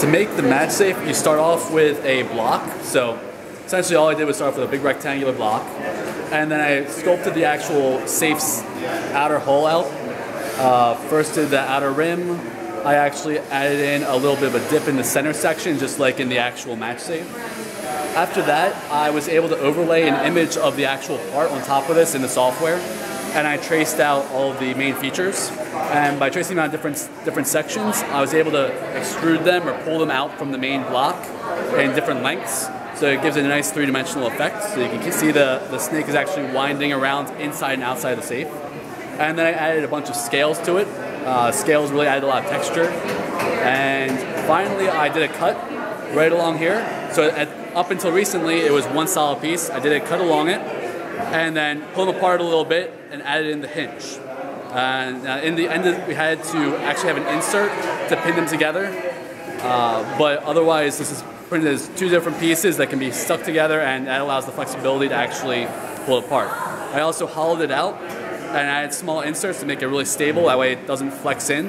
To make the match MagSafe, you start off with a block. So essentially all I did was start off with a big rectangular block. And then I sculpted the actual safe's outer hull out. Uh, first did the outer rim. I actually added in a little bit of a dip in the center section, just like in the actual match safe. After that, I was able to overlay an image of the actual part on top of this in the software, and I traced out all the main features. And by tracing them out different different sections, I was able to extrude them or pull them out from the main block in different lengths. So it gives it a nice three-dimensional effect. So you can see the, the snake is actually winding around inside and outside the safe. And then I added a bunch of scales to it. Uh, scales really added a lot of texture. And finally, I did a cut right along here. So at, up until recently, it was one solid piece. I did a cut along it, and then pull them apart a little bit and added in the hinge. And uh, in the end, we had to actually have an insert to pin them together. Uh, but otherwise, this is printed as two different pieces that can be stuck together, and that allows the flexibility to actually pull it apart. I also hollowed it out and added small inserts to make it really stable. That way, it doesn't flex in.